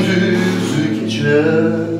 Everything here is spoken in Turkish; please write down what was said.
gündüz geçer